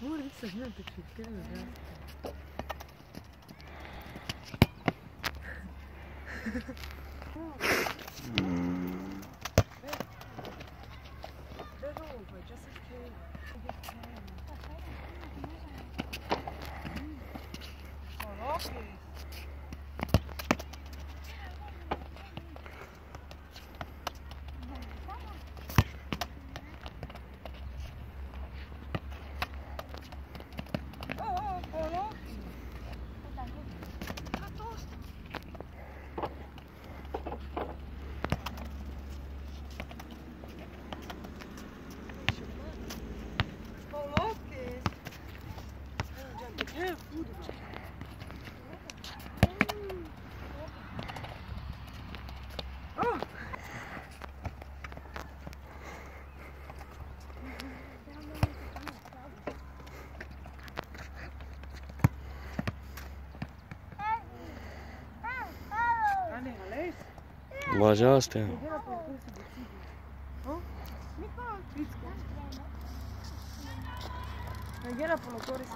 What is the hint that she's getting a basket? Ne znam. Lažaste. Gdje na γέρα πολλοκόρησε.